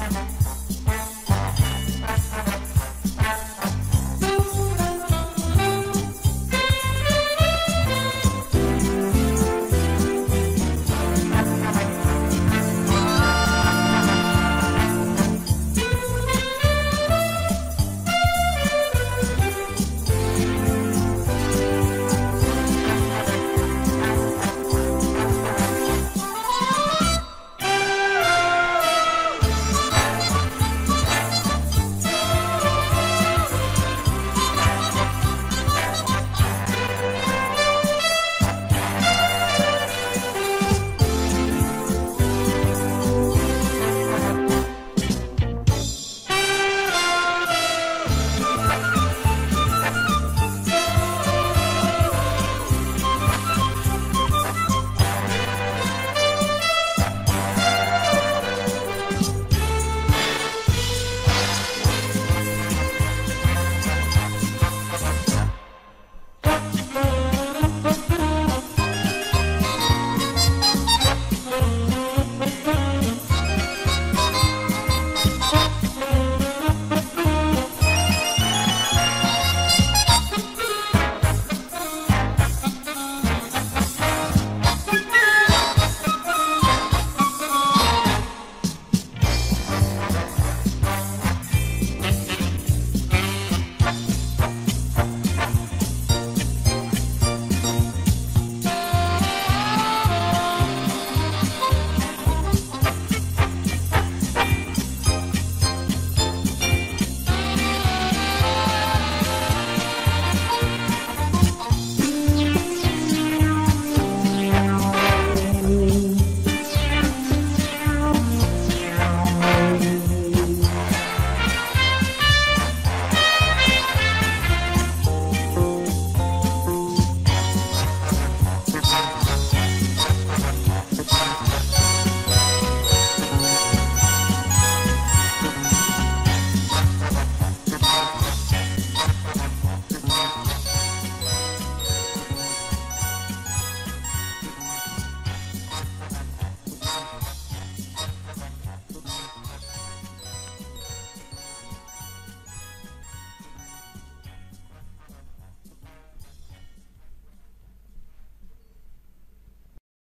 Bye.